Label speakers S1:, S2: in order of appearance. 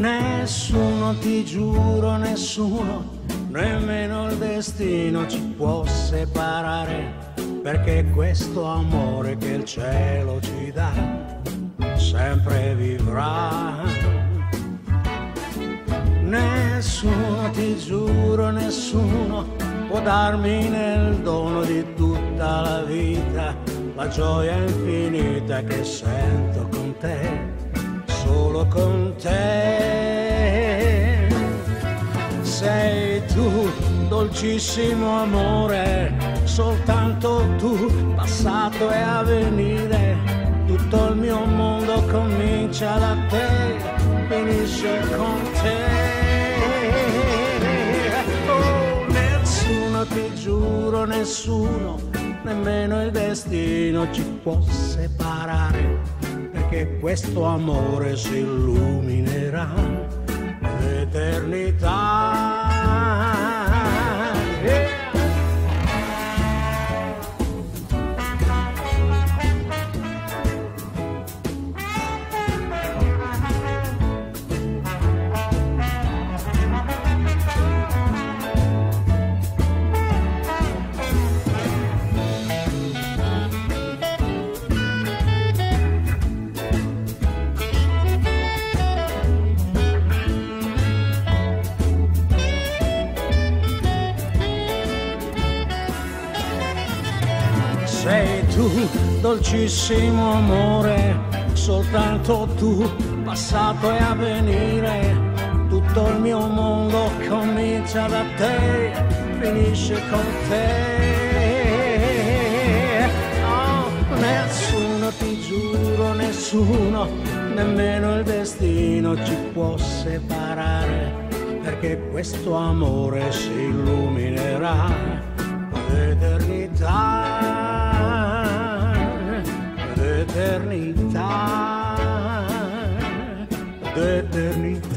S1: Nessuno, ti giuro, nessuno, nemmeno il destino ci può separare, perché questo amore che il cielo ci dà sempre vivrà. Nessuno, ti giuro, nessuno può darmi nel dono di tutta la vita la gioia infinita che sento con te solo con te. Sei tu, dolcissimo amore, soltanto tu, passato e avvenire. Tutto il mio mondo comincia da te, finisce con te. Oh, nessuno, ti giuro, nessuno, nemmeno il destino ci può separare che questo amore si illuminerà l'eternità. dolcissimo amore, soltanto tu, passato e avvenire, tutto il mio mondo comincia da te, finisce con te. Oh, nessuno, ti giuro, nessuno, nemmeno il destino ci può separare, perché questo amore si illuminerà l'eternità. eternité.